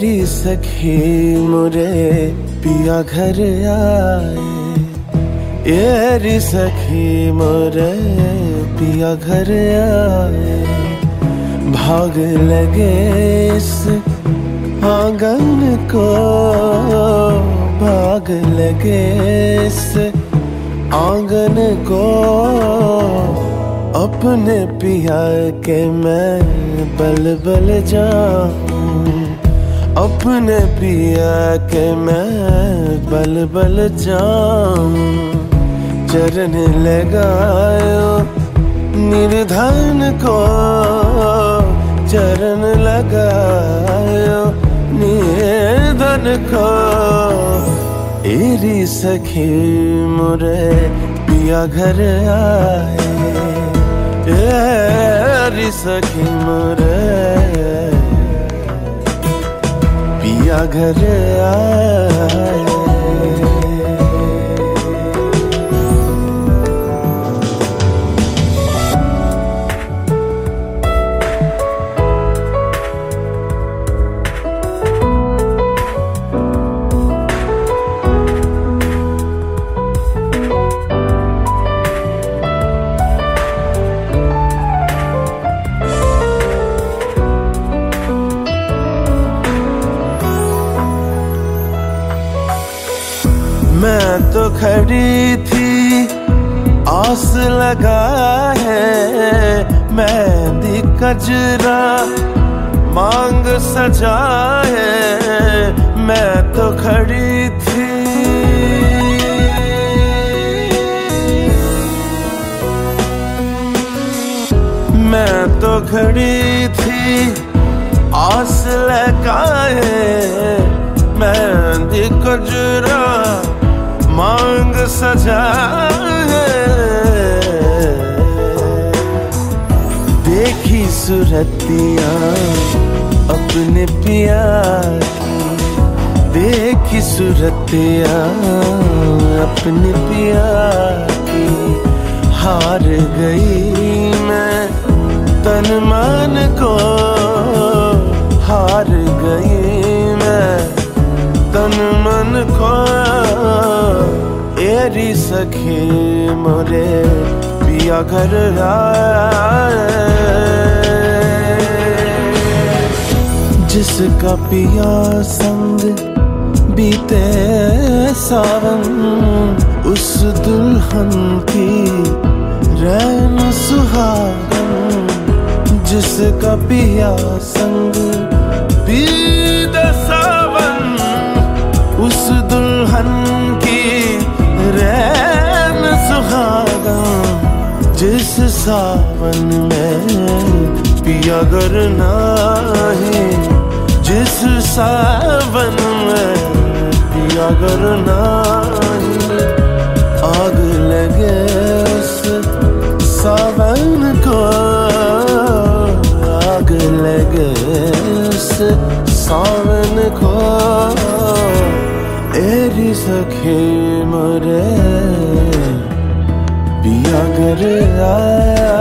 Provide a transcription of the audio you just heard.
एरी सखी मुरे पिया घर आए। एरी सखी मुरे पिया घर आए। भाग लगे इस आँगन को, भाग लगे इस आँगन को। अपने पिया के मैं बल बल जाऊँ। अपने पिया के मैं बल बल जाऊँ। चरण लगायो निर्धन को। चरण लगायो निर्धन को। एरी सखी मुरे पिया घर आए। एरी सखी मुरे पिया घर आए। मैं तो खड़ी थी, आस लगा है। मैं दी कजरा मांग सजा है। मैं तो खड़ी थी। मैं तो खड़ी थी, आस लगाए मैं दी कजरा सजा देखी सुरतिया अपने पिया देखी सुरतिया अपने पिया की। हार गई मैं तन मन को एरी सखी मोरे पिया घर जिसका पिया संग बीते सावन, उस दुल्हन की रैन सुहागन जिसका पिया सावन में पिया गर है। जिस सावन में पिया गर है। आग लगे उस सावन को। आग लगे उस सावन को। एरी सखी मरे। भी अगर आया